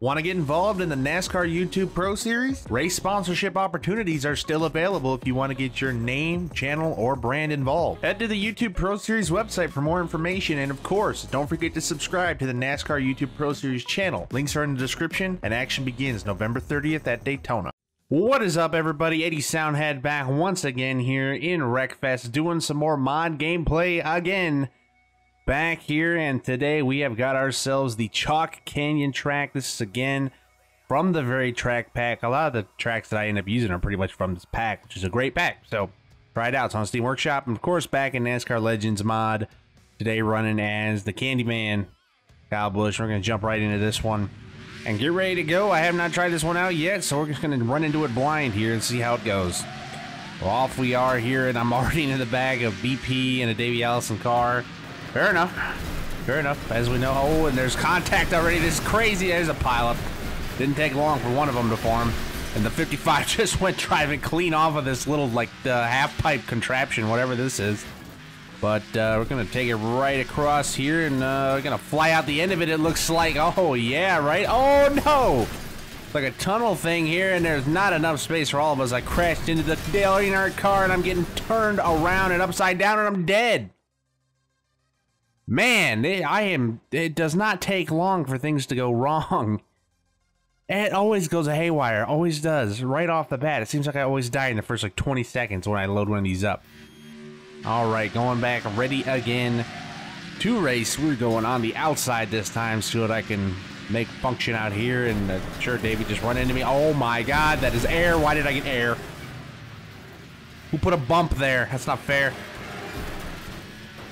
Want to get involved in the NASCAR YouTube Pro Series? Race sponsorship opportunities are still available if you want to get your name, channel, or brand involved. Head to the YouTube Pro Series website for more information, and of course, don't forget to subscribe to the NASCAR YouTube Pro Series channel. Links are in the description, and action begins November 30th at Daytona. What is up, everybody? Eddie Soundhead back once again here in Wreckfest, doing some more mod gameplay again back here and today we have got ourselves the Chalk Canyon track. This is again from the very track pack. A lot of the tracks that I end up using are pretty much from this pack, which is a great pack. So try it out. It's on Steam Workshop. And of course, back in NASCAR Legends mod, today running as the Candyman Kyle Busch. We're to jump right into this one and get ready to go. I have not tried this one out yet, so we're just to run into it blind here and see how it goes. Well, off we are here, and I'm already in the bag of BP and a Davey Allison car. Fair enough. Fair enough. As we know, oh, and there's contact already. This is crazy. There's a pileup. Didn't take long for one of them to form. And the 55 just went driving clean off of this little, like, uh, half-pipe contraption, whatever this is. But uh, we're going to take it right across here, and uh, we're going to fly out the end of it, it looks like. Oh, yeah, right? Oh, no! It's like a tunnel thing here, and there's not enough space for all of us. I crashed into the Earnhardt car, and I'm getting turned around and upside down, and I'm dead. Man, it, I am. It does not take long for things to go wrong. It always goes a haywire. Always does. Right off the bat. It seems like I always die in the first like 20 seconds when I load one of these up. All right, going back, ready again to race. We're going on the outside this time so that I can make function out here. And uh, sure, David just run into me. Oh my God, that is air. Why did I get air? Who put a bump there? That's not fair.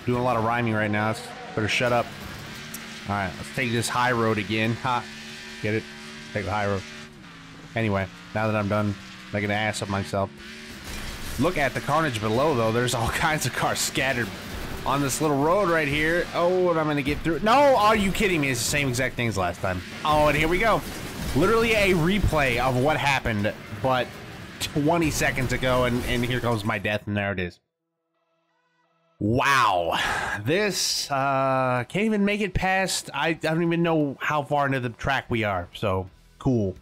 Doing a lot of rhyming right now. Let's better shut up. All right, let's take this high road again. Ha, get it? Take the high road. Anyway, now that I'm done making an ass of myself. Look at the carnage below, though. There's all kinds of cars scattered on this little road right here. Oh, and I'm going to get through. No, are you kidding me? It's the same exact thing as last time. Oh, and here we go. Literally a replay of what happened, but 20 seconds ago, and, and here comes my death, and there it is. Wow, this uh, can't even make it past. I, I don't even know how far into the track we are. So cool.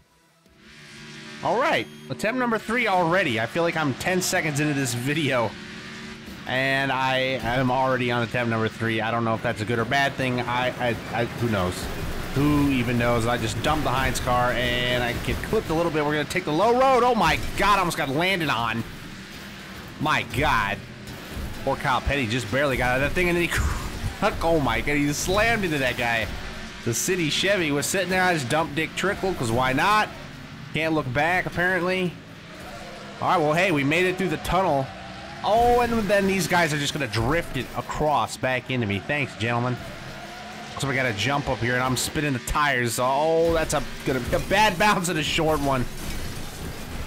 All right, attempt number three already. I feel like I'm 10 seconds into this video, and I am already on attempt number three. I don't know if that's a good or bad thing. I, I, I who knows? Who even knows? I just dumped the Heinz car, and I get clipped a little bit. We're gonna take the low road. Oh my God! I almost got landed on. My God. Poor Kyle Petty just barely got out of that thing, and then he, oh my god, he slammed into that guy. The city Chevy was sitting there. I dumped Dick Trickle, because why not? Can't look back, apparently. All right, well, hey, we made it through the tunnel. Oh, and then these guys are just going to drift it across back into me. Thanks, gentlemen. So we got to jump up here, and I'm spinning the tires. Oh, that's a, gonna a bad bounce and a short one.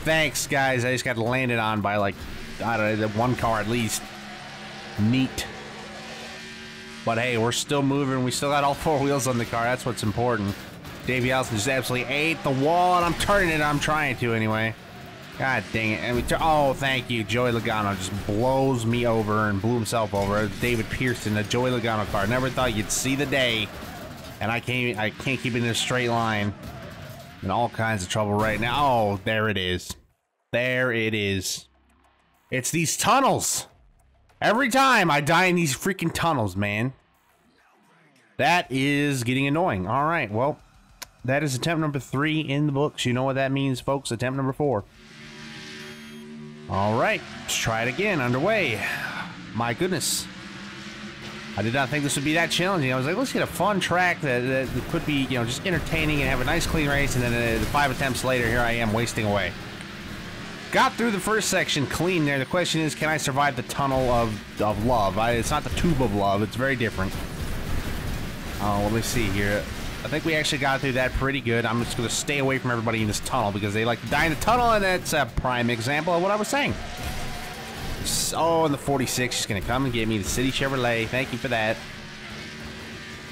Thanks, guys. I just got landed on by, like, I don't know, one car at least. Neat. But hey, we're still moving. We still got all four wheels on the car. That's what's important. Davey Allison just absolutely ate the wall, and I'm turning it. I'm trying to anyway. God dang it. And we oh, thank you. Joey Logano just blows me over and blew himself over. David Pearson, the Joey Logano car. Never thought you'd see the day. And I can't I can't keep it in a straight line. In all kinds of trouble right now. Oh, there it is. There it is. It's these tunnels. Every time I die in these freaking tunnels, man. That is getting annoying. All right, well, that is attempt number three in the books. You know what that means, folks. Attempt number four. All right, let's try it again. Underway. My goodness. I did not think this would be that challenging. I was like, let's get a fun track that, that could be, you know, just entertaining and have a nice clean race. And then uh, five attempts later, here I am wasting away. Got through the first section clean there. The question is, can I survive the tunnel of, of love? I, it's not the tube of love. It's very different. Oh, let me see here. I think we actually got through that pretty good. I'm just going to stay away from everybody in this tunnel because they like to die in the tunnel, and that's a prime example of what I was saying. Oh, and the 46 is going to come and get me the City Chevrolet. Thank you for that.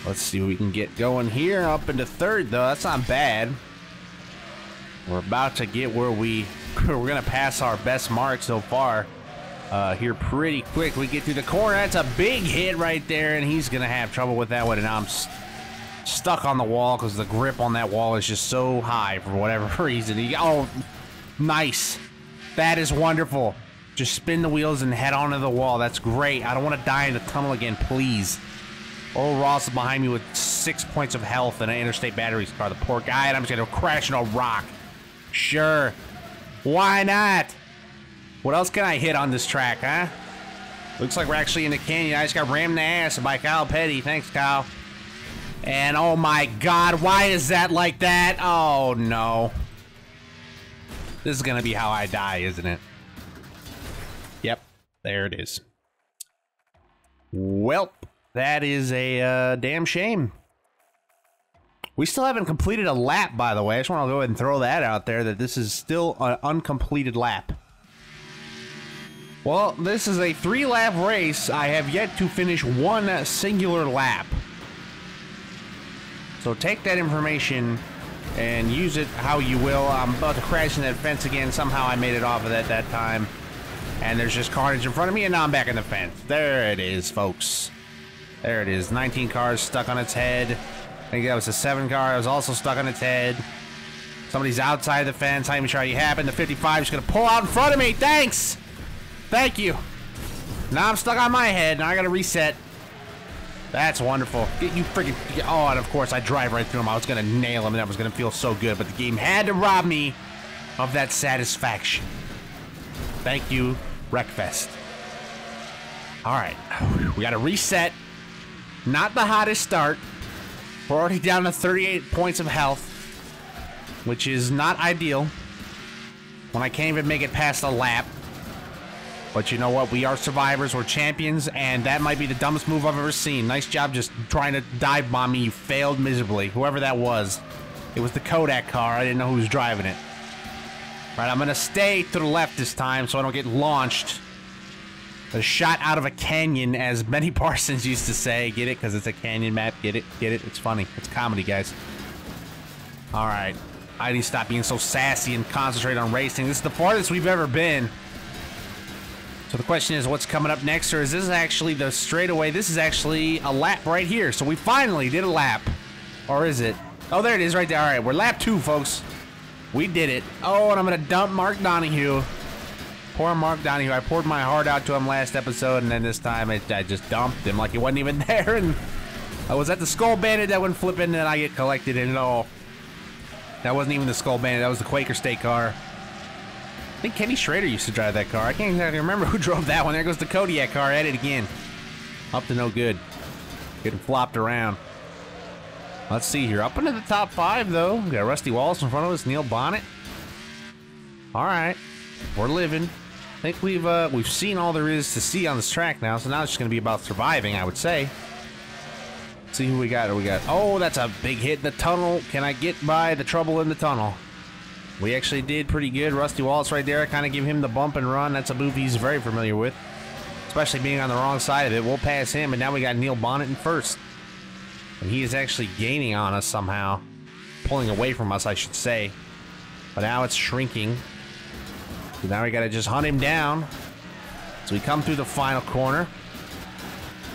Let's see what we can get going here. Up into third, though. That's not bad. We're about to get where we we're gonna pass our best mark so far uh, here pretty quick. We get through the corner. That's a big hit right there, and he's gonna have trouble with that one. And I'm stuck on the wall because the grip on that wall is just so high for whatever reason. He, oh, nice. That is wonderful. Just spin the wheels and head onto the wall. That's great. I don't want to die in the tunnel again, please. Old Ross is behind me with six points of health and an interstate batteries car. The poor guy, and I'm just to crash in a rock. Sure. Why not? What else can I hit on this track, huh? Looks like we're actually in the canyon. I just got rammed in the ass by Kyle Petty. Thanks, Kyle. And oh my god, why is that like that? Oh no. This is gonna be how I die, isn't it? Yep, there it is. Welp, that is a uh, damn shame. We still haven't completed a lap, by the way. I just want to go ahead and throw that out there, that this is still an uncompleted lap. Well, this is a three-lap race. I have yet to finish one singular lap. So take that information and use it how you will. I'm about to crash in that fence again. Somehow I made it off of that that time. And there's just carnage in front of me, and now I'm back in the fence. There it is, folks. There it is. 19 cars stuck on its head. I think that was a 7 car. I was also stuck on its head. Somebody's outside the fence. Even sure you happened. The 55 is going to pull out in front of me. Thanks! Thank you. Now I'm stuck on my head. Now I got to reset. That's wonderful. Get you freaking... Oh, and of course, I drive right through him. I was going to nail him, and that was going to feel so good. But the game had to rob me of that satisfaction. Thank you, Wreckfest. All right. We got to reset. Not the hottest start. We're already down to 38 points of health, which is not ideal when I can't even make it past a lap. But you know what? We are survivors. We're champions, and that might be the dumbest move I've ever seen. Nice job just trying to dive bomb me. You failed miserably. Whoever that was. It was the Kodak car. I didn't know who was driving it. Right, I'm going to stay to the left this time so I don't get launched. A shot out of a canyon, as Benny Parsons used to say. Get it? Because it's a canyon map. Get it? Get it? It's funny. It's comedy, guys. All right. I need to stop being so sassy and concentrate on racing. This is the farthest we've ever been. So the question is, what's coming up next, or is this actually the straightaway? This is actually a lap right here. So we finally did a lap. Or is it? Oh, there it is right there. All right, we're lap two, folks. We did it. Oh, and I'm going to dump Mark Donohue. Poor Mark Donohue. I poured my heart out to him last episode, and then this time it, I just dumped him like he wasn't even there. And I was at the Skull Bandit that went flipping, and I get collected in it all. That wasn't even the Skull Bandit. That was the Quaker State car. I think Kenny Schrader used to drive that car. I can't exactly remember who drove that one. There goes the Kodak car at it again. Up to no good. Getting flopped around. Let's see here. Up into the top five, though. We got Rusty Wallace in front of us. Neil Bonnett. All right. We're living. I think we've uh, we've seen all there is to see on this track now, so now it's just going to be about surviving, I would say. Let's see who we got. We got. Oh, that's a big hit in the tunnel. Can I get by the trouble in the tunnel? We actually did pretty good. Rusty Wallace right there. Kind of give him the bump and run. That's a move he's very familiar with. Especially being on the wrong side of it. We'll pass him, and now we got Neil Bonnett in first. And he is actually gaining on us somehow. Pulling away from us, I should say. But now it's shrinking. So now we gotta just hunt him down. So we come through the final corner.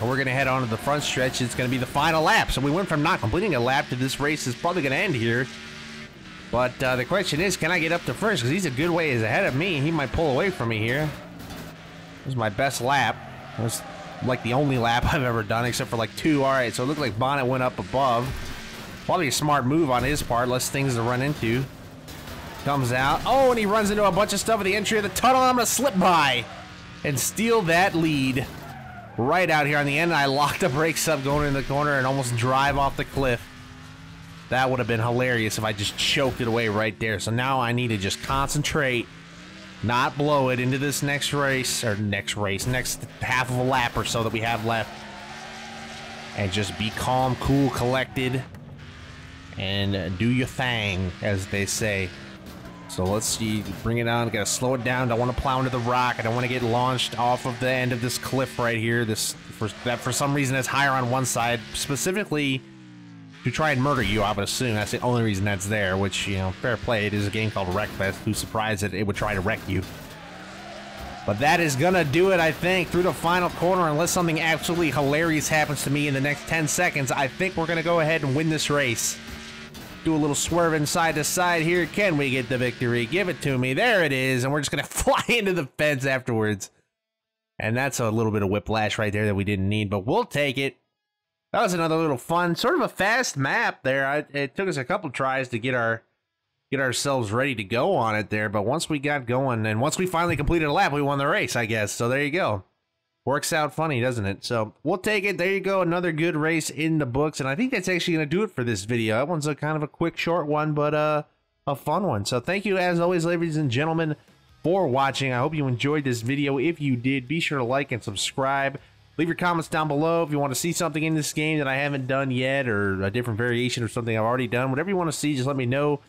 And we're gonna head on to the front stretch. It's gonna be the final lap. So we went from not completing a lap to this race is probably gonna end here. But uh, the question is, can I get up to first? Because he's a good ways ahead of me. He might pull away from me here. This is my best lap. Was like the only lap I've ever done, except for like two. All right, so it looked like Bonnett went up above. Probably a smart move on his part, less things to run into. Comes out. Oh, and he runs into a bunch of stuff at the entry of the tunnel. I'm going to slip by and steal that lead right out here on the end. I locked the brakes up going in the corner and almost drive off the cliff. That would have been hilarious if I just choked it away right there. So now I need to just concentrate, not blow it into this next race, or next race, next half of a lap or so that we have left. And just be calm, cool, collected, and do your thing, as they say. So let's see, bring it on, gotta slow it down, don't want to plow into the rock, I don't want to get launched off of the end of this cliff right here, this for, that for some reason is higher on one side, specifically to try and murder you, I would assume. That's the only reason that's there, which, you know, fair play. It is a game called Wreckfest. Who's surprised that it would try to wreck you? But that is going to do it, I think, through the final corner. Unless something absolutely hilarious happens to me in the next 10 seconds, I think we're going to go ahead and win this race. Do a little swerving side to side here. Can we get the victory? Give it to me. There it is. And we're just going to fly into the fence afterwards. And that's a little bit of whiplash right there that we didn't need, but we'll take it. That was another little fun, sort of a fast map there. I, it took us a couple tries to get our get ourselves ready to go on it there, but once we got going and once we finally completed a lap, we won the race, I guess. So there you go. Works out funny, doesn't it? So we'll take it. There you go. Another good race in the books. And I think that's actually going to do it for this video. That one's a kind of a quick, short one, but uh, a fun one. So thank you, as always, ladies and gentlemen, for watching. I hope you enjoyed this video. If you did, be sure to like and subscribe. Leave your comments down below if you want to see something in this game that I haven't done yet or a different variation or something I've already done. Whatever you want to see, just let me know.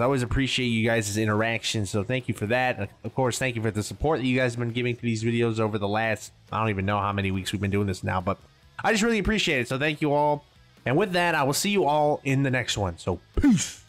I always appreciate you guys' interaction, so thank you for that. Of course, thank you for the support that you guys have been giving to these videos over the last, I don't even know how many weeks we've been doing this now, but I just really appreciate it, so thank you all. And with that, I will see you all in the next one, so peace!